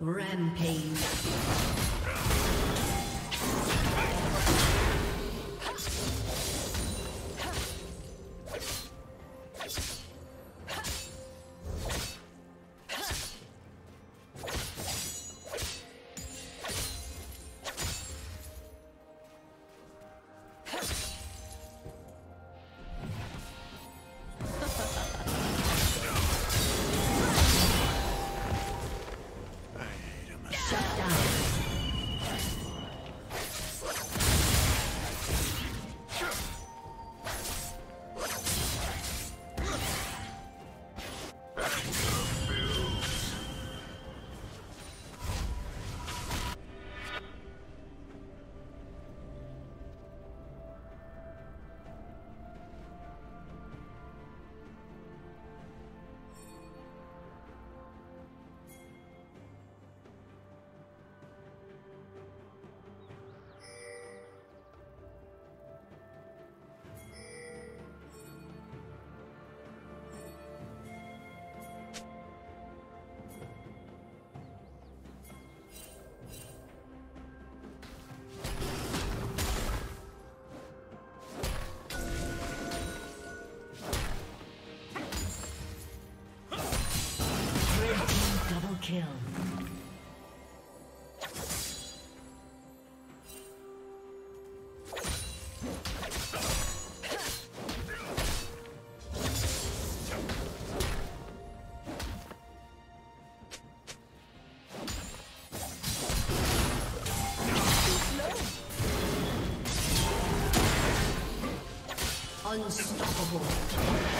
Rampage. Kill. Unstoppable.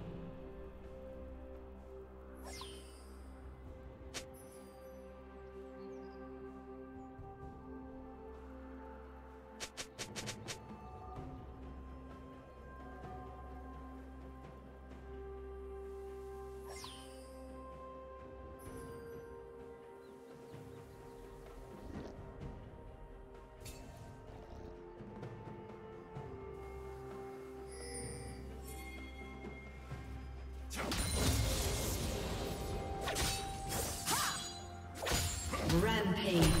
slain.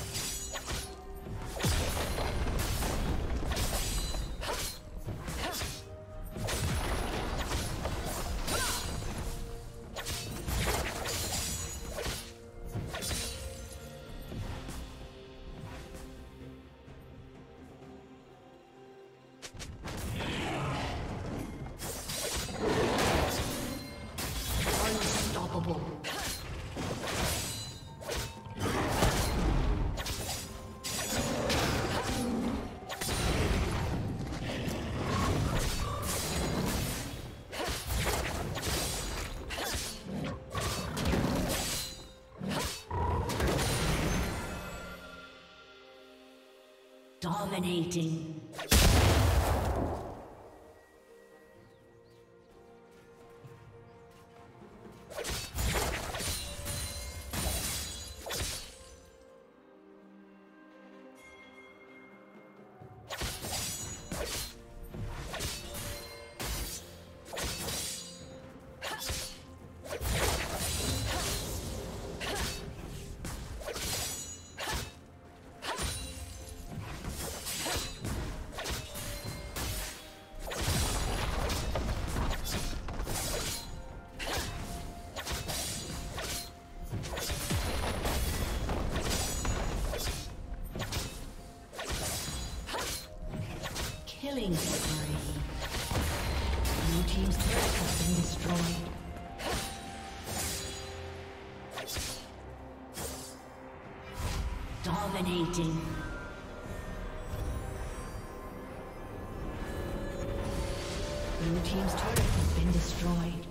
Dominating. Killing spree. Blue team's turret has been destroyed. Dominating. Blue team's turret has been destroyed.